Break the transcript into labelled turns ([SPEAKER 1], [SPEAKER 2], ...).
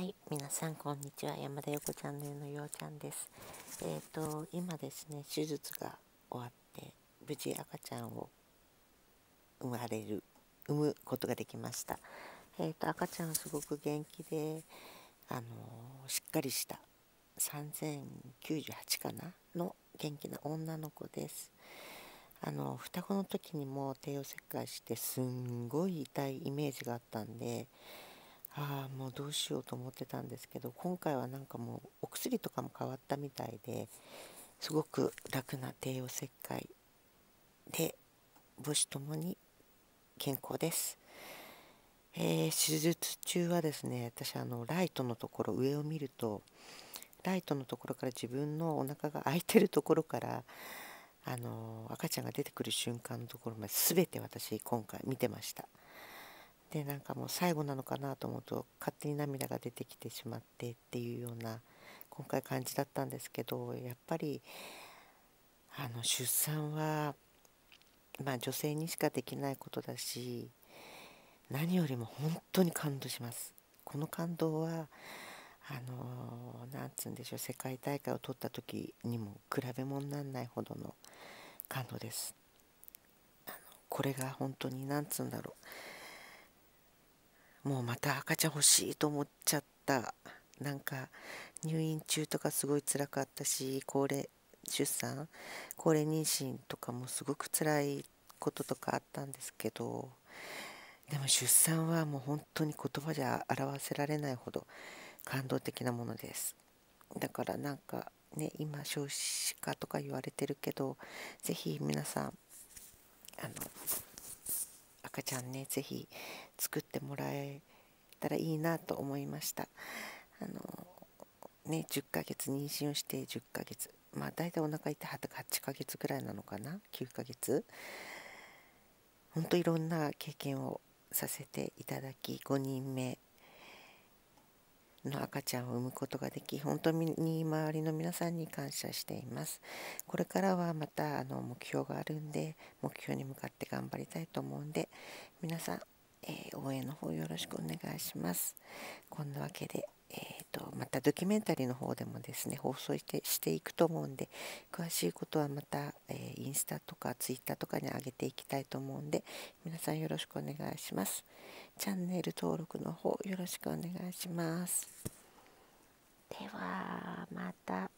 [SPEAKER 1] はい、皆さんこんにちは。山田横チャンネルのようちゃんです。えっ、ー、と今ですね、手術が終わって無事赤ちゃんを生まれる産むことができました。えっ、ー、と赤ちゃんはすごく元気で、あのしっかりした3098かなの元気な女の子です。あの双子の時にも帝王切開してすんごい痛いイメージがあったんで。ああもうどうしようと思ってたんですけど今回はなんかもうお薬とかも変わったみたいですごく楽な帝王切開で母子ともに健康です、えー、手術中はですね私あのライトのところ上を見るとライトのところから自分のお腹が開いてるところからあの赤ちゃんが出てくる瞬間のところまで全て私今回見てました。でなんかもう最後なのかなと思うと勝手に涙が出てきてしまってっていうような今回感じだったんですけどやっぱりあの出産はまあ女性にしかできないことだし何よりも本当に感動します。この感動はあのなんつうんでしょう世界大会を取った時にも比べ物にならないほどの感動です。これが本当になんつうんだろうもうまた赤ちゃん欲しいと思っちゃった。なんか入院中とかすごい辛かったし高齢出産高齢妊娠とかもすごく辛いこととかあったんですけどでも出産はもう本当に言葉じゃ表せられないほど感動的なものです。だからなんかね今少子化とか言われてるけど是非皆さんあの赤ちゃんね是非作ってもらえたらいいなと思いました。あのね10ヶ月妊娠をして10ヶ月。まあ大体お腹痛い8ヶ月ぐらいなのかな？9ヶ月。ほんといろんな経験をさせていただき5人目。の赤ちゃんを産むことができ本当に周りの皆さんに感謝しています。これからはまたあの目標があるんで目標に向かって頑張りたいと思うんで皆さん、えー、応援の方よろしくお願いします。こんなわけでと、またドキュメンタリーの方でもですね放送してしていくと思うんで詳しいことはまた、えー、インスタとかツイッターとかに上げていきたいと思うんで皆さんよろしくお願いしますチャンネル登録の方よろしくお願いしますではまた。